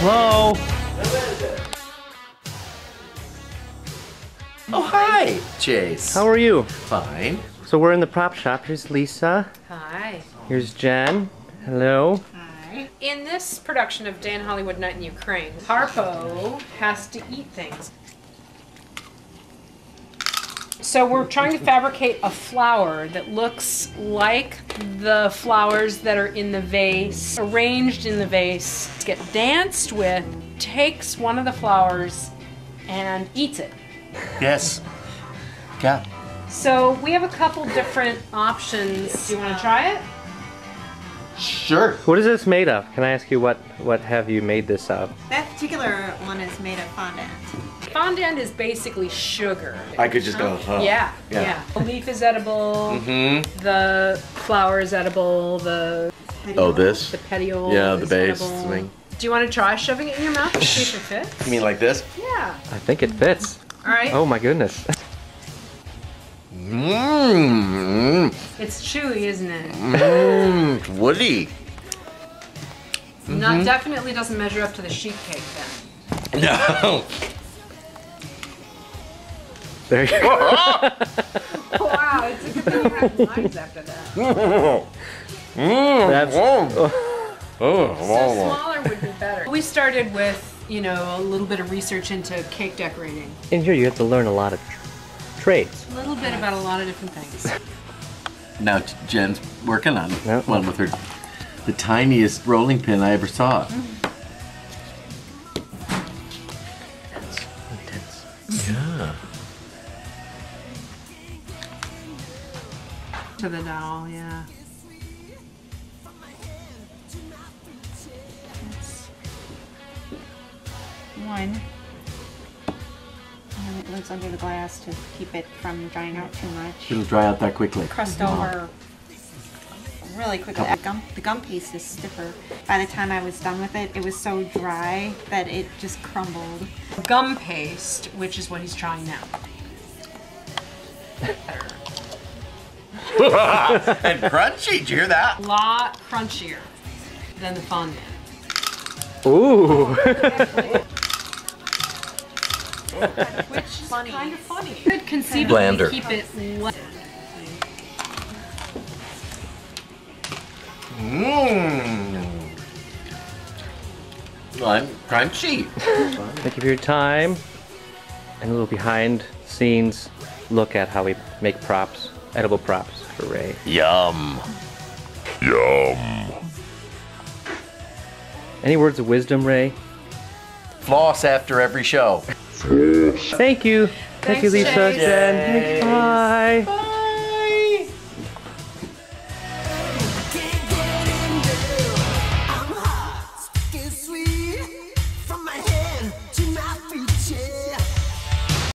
Hello? Oh, hi, Chase. How are you? Fine. So we're in the prop shop. Here's Lisa. Hi. Here's Jen. Hello. Hi. In this production of Day in Hollywood Night in Ukraine, Harpo has to eat things. So we're trying to fabricate a flower that looks like the flowers that are in the vase, arranged in the vase, get danced with, takes one of the flowers and eats it. Yes. Yeah. So we have a couple different options. Do you want to try it? Sure. What is this made of? Can I ask you what what have you made this of? That particular one is made of fondant. Fondant is basically sugar. I could just go, huh. Yeah, Yeah. yeah. The leaf is edible. Mm-hmm. The flower is edible. The Oh, this? the petiole. Yeah, the base edible. thing. Do you want to try shoving it in your mouth to see if it fits? You mean like this? Yeah. I think it fits. All right. Oh my goodness. Mmm. It's chewy, isn't it? Mmm. Woody. Mm-hmm. Not definitely doesn't measure up to the sheet cake then. No. There you go. wow, it's a good thing you have lines after that. Mmm. That's Oh. oh so smaller would be better. We started with, you know, a little bit of research into cake decorating. in here. You have to learn a lot of tr- trades. A little bit about a lot of different things. Now Jen's working on Yeah. one with her, the tiniest rolling pin I ever saw. That's intense. Yeah. To the doll, yeah. One. And it lives under the glass to keep it from drying out too much. It'll dry out that quickly. Crust over really quickly. The gum, the gum paste is stiffer. By the time I was done with it, it was so dry that it just crumbled. Gum paste, which is what he's trying now. and crunchy. Did you hear that? A lot crunchier than the fondant. Ooh. Which is kind of funny. Could conceivably Blander. keep it wet. Mmm. I'm crunchy. Thank you for your time. And a little behind scenes look at how we make props, edible props for Ray. Yum. Yum. Any words of wisdom, Ray? Floss after every show. Thank you. Thank you, Thanks, Lisa. Chase. Jen. Yay. Bye. Bye.